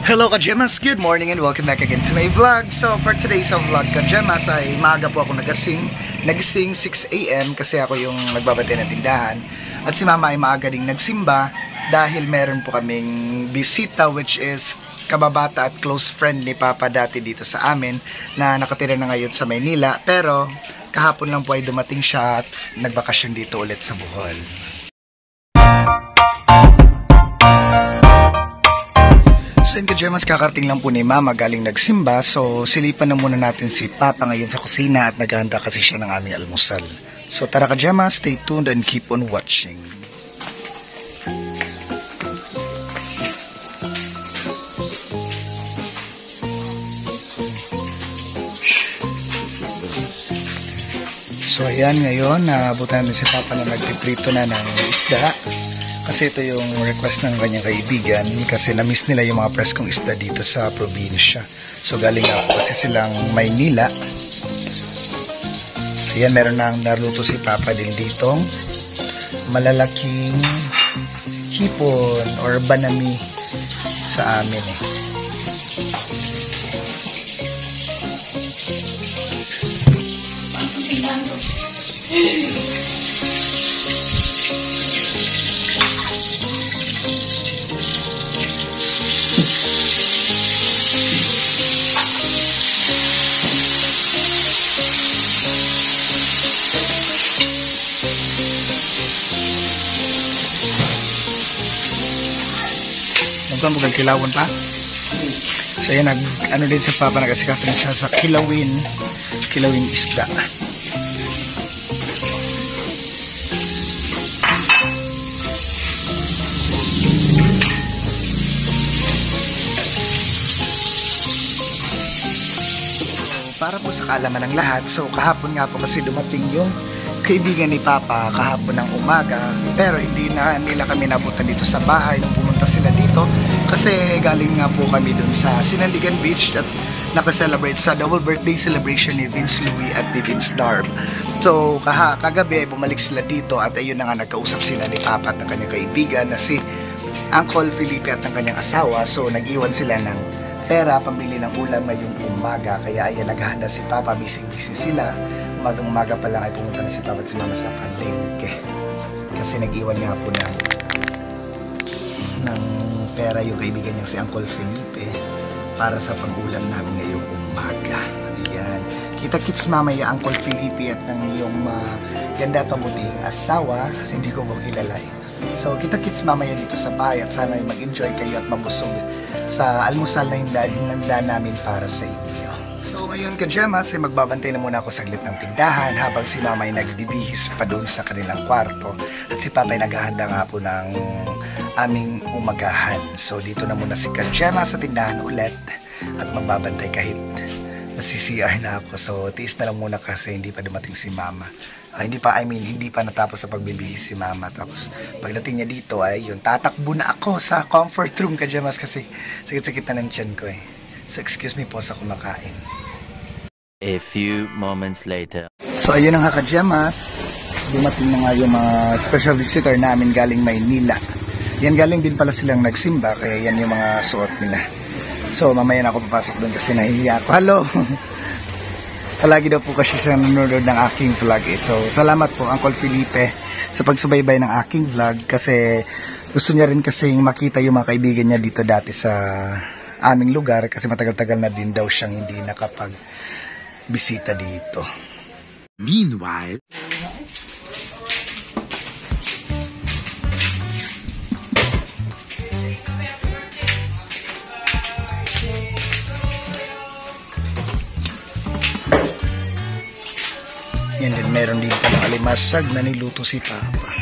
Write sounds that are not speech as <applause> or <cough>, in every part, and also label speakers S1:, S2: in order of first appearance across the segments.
S1: Hello Kajemas! Good morning and welcome back again to my vlog. So for today's vlog Kajemas ay maaga po ako nagasing. Nagising 6am kasi ako yung nagbabate ng tindahan. At si mama ay maaga ding nagsimba dahil meron po kaming bisita which is kababata at close friend ni Papa dati dito sa amin na nakatira na ngayon sa Maynila. Pero kahapon lang po ay dumating siya at nagbakasyon dito ulit sa Bohol. So yun ka-Germans, kakarating lang po ni Mama galing nagsimba. So silipan na muna natin si Papa ngayon sa kusina at naghahanda kasi siya ng aming almusal. So tara ka-Germans, stay tuned and keep on watching. So ayan ngayon, naabutan natin si Papa na nagpiprito na ng isda. Kasi ito yung request ng kanyang kaibigan kasi na-miss nila yung mga preskong isda dito sa probinsya. So galing po kasi silang Maynila. Ayan, meron nang naluto si Papa din ditong malalaking hipon or banami sa amin eh. Nagkambugan kilawon pa. So yan, nag, ano din sa papa, nag-asikaso na siya sa kilawin, kilawin isda. Para po sa kaalaman ng lahat, so kahapon nga po kasi dumating yung kaibigan ni Papa kahapon ng umaga pero hindi na nila kami nabutan dito sa bahay nung pumunta sila dito kasi galing nga po kami dun sa Sinandigan Beach at nakaselebrate sa double birthday celebration ni Vince Louis at ni Vince Darb. So kaha, kagabi ay bumalik sila dito at ayun na nga nagkausap sila ni Papa at ng kanyang kaibigan na si Uncle Felipe at ng kanyang asawa. So nag-iwan sila ng pera pambili ng ulam ngayong umaga. Kaya ayan naghahanda si Papa busy busy sila. Umagang umaga pa lang ay pumunta na si Papa at si Mama sa palengke. Kasi nag-iwan nga po ng ng pera yung kaibigan niya si Uncle Felipe para sa pang-ulam namin ngayong umaga ayan kita kits mamaya Uncle Felipe at ng iyong uh, ganda at asawa kasi hindi ko po kilala eh. So, kita-kits mamaya dito sa bahay at sana mag-enjoy kayo at mabusog sa almusal na hinanda namin para sa inyo. So, ngayon ka Gemas, ay magbabantay na muna ako saglit ng tindahan habang si mama ay nagbibihis pa doon sa kanilang kwarto at si papa ay naghahanda nga po ng aming umagahan. So, dito na muna si Kajema sa tindahan ulit at magbabantay kahit nasi-CR na ako. So, tiis na lang muna kasi hindi pa dumating si mama. Ah, hindi pa, I mean, hindi pa natapos sa pagbibihis si mama. Tapos, pagdating niya dito ay yun, tatakbo na ako sa comfort room ka Gemas kasi sakit-sakit na ng tiyan ko eh. So, excuse me po sa kumakain.
S2: A few moments later.
S1: So, ayun ang haka-Gemas. Dumating na nga yung mga special visitor namin galing Maynila. Yan galing din pala silang nagsimba, kaya yan yung mga suot nila. So, mamaya na ako papasok doon kasi nahihiya ako. Hello! <laughs> Palagi daw po kasi siya nanonood ng aking vlog eh. So, salamat po Uncle Felipe sa pagsubaybay ng aking vlog kasi gusto niya rin kasi makita yung mga kaibigan niya dito dati sa aming lugar kasi matagal-tagal na din daw siyang hindi nakapag bisita dito.
S2: Meanwhile,
S1: alimasag na niluto si Papa.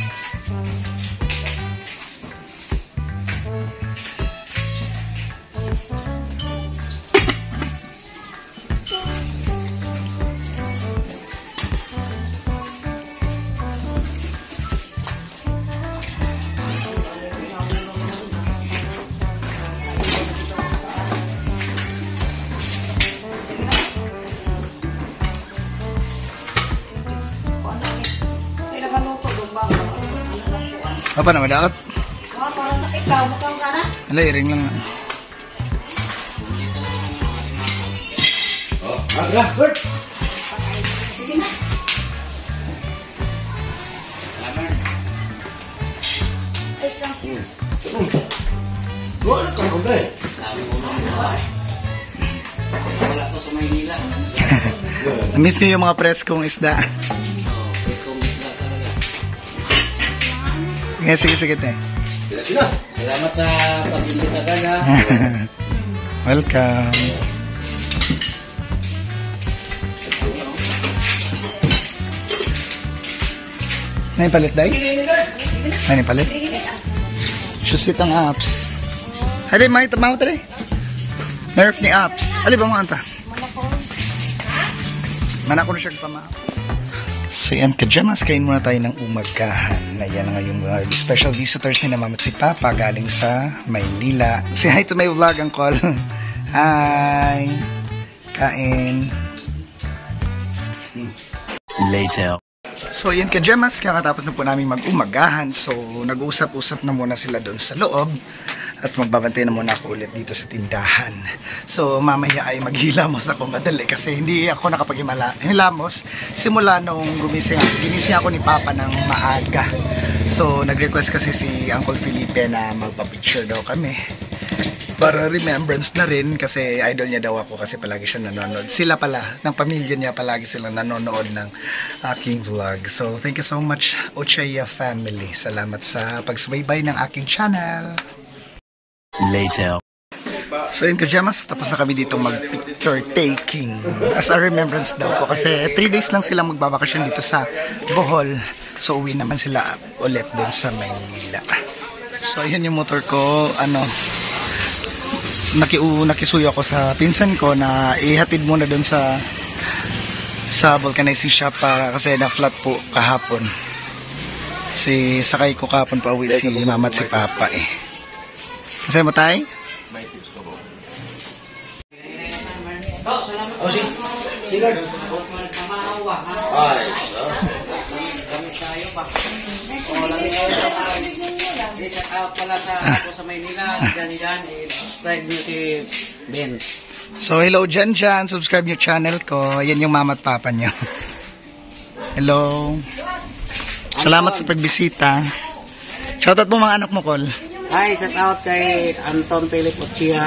S1: Apa na madakat?
S3: Wah, oh, parang sakit daw. Bukang ka na?
S1: Ala, iring lang.
S3: Oh, ala, Bert!
S4: Sige na.
S3: Laman.
S4: Wait lang.
S3: Doon na kang kumbe. Sabi ko na. Wala ko sa Maynila. <laughs>
S1: Miss niyo yung mga preskong isda. Sige, sige, sige, te.
S3: Salamat sa pag-imbita ka na. <laughs>
S1: Welcome. May palit, day? May palit? Susit ang apps. Hali, may tamaw tali. Nerf ni apps. Ali ba mga anta? Mana ko na siya pamaw. So yan, kajamas, kain muna tayo ng umagahan. Ayan nga yung mga special visitors ni na mama at si Papa galing sa Maynila. Say hi to my vlog, ang <laughs> call. hi! Kain.
S2: Later.
S1: So yan kajamas, kakatapos na po namin mag-umagahan. So nag-usap-usap na muna sila doon sa loob. At magbabantay na muna ako ulit dito sa tindahan. So mamaya ay maghilamos ako madali kasi hindi ako nakapaghilamos simula nung gumising ako. Ginising ako ni Papa ng maaga. So nag-request kasi si Uncle Felipe na magpa-picture daw kami. Para remembrance na rin kasi idol niya daw ako kasi palagi siya nanonood. Sila pala, ng pamilya niya palagi silang nanonood ng aking vlog. So thank you so much Ochaya family. Salamat sa pagsubaybay ng aking channel.
S2: Later.
S1: So yun kajamas, tapos na kami dito mag-picture taking as a remembrance daw po kasi 3 days lang sila magbabakasyon dito sa Bohol. So uwi naman sila ulit doon sa Maynila. So yun yung motor ko, ano, nakiu nakisuyo ako sa pinsan ko na ihatid muna doon sa sa vulcanizing shop para kasi na flat po kahapon. Si sakay ko kahapon pa uwi si mama at si papa eh. Kasi mo tayo?
S3: Oh, salamat. Oh, sige. Sige. Ay. Lamig tayo pa. Oh, lamig tayo sa Isa out pala sa ako sa Maynila. Diyan dyan. I-subscribe niyo si Ben.
S1: So, hello dyan dyan. Subscribe yung channel ko. Yan yung mama at papa niyo. Hello. Salamat sa pagbisita. Shoutout mo mga anak mo, Col.
S3: Hi, shout out kay Anton Philip Ochia,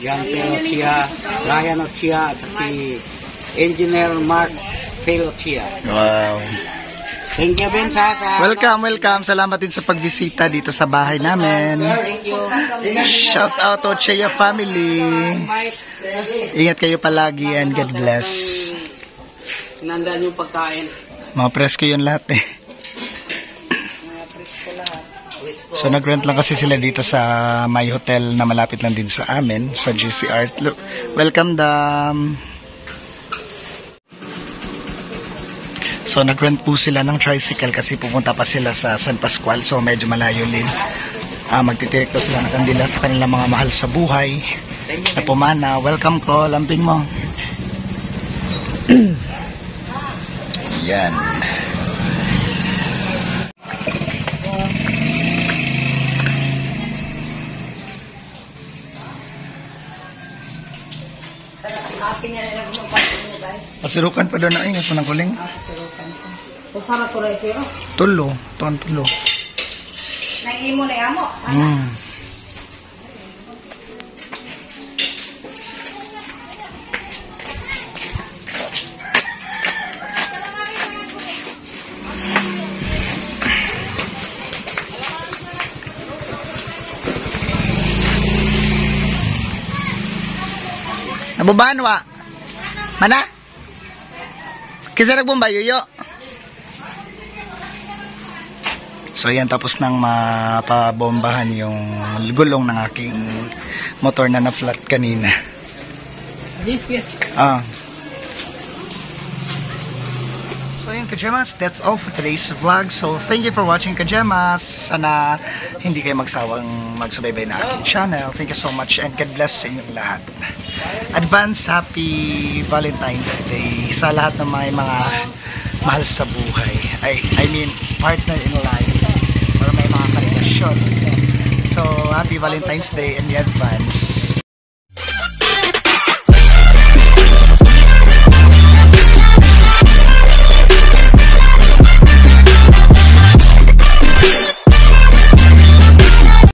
S3: John Phil Ochia, Ryan Ochia, at si Engineer Mark Phil Ochia.
S1: Wow.
S3: Thank you, Ben, sa... sa
S1: Welcome, welcome. Salamat din sa pagbisita dito sa bahay namin.
S3: Thank you.
S1: Shout out to Chea family. Ingat kayo palagi and God bless.
S3: Sinandaan yung pagkain.
S1: Mga presko yun lahat eh. So nag-rent lang kasi sila dito sa my hotel na malapit lang din sa amin, sa GC Art. Look, welcome dam. So nag-rent po sila ng tricycle kasi pupunta pa sila sa San Pascual so medyo malayo din. Ah, magtitirik sila ng kandila sa kanilang mga mahal sa buhay. Na pumana, welcome ko, lamping mo. <clears throat> Yan. Pasirukan pa doon na ingat mo ng kuling.
S4: Sirukan ko. Usara ko rin siro.
S1: Tulo, tuan tulo.
S4: Nag-imo na yamo.
S1: Hmm. Nabubaan wa? Mana? Kisa nagbomba yuyo? So yan tapos nang mapabombahan yung gulong ng aking motor na na-flat kanina. Ah. So yun Kajemas, that's all for today's vlog. So thank you for watching Kajemas. Sana hindi kayo magsawang magsubaybay na aking channel. Thank you so much and God bless sa inyong lahat. Advance Happy Valentine's Day sa lahat ng mga mga mahal sa buhay. I, I mean, partner in life or may mga karelasyon. So, happy Valentine's Day in advance.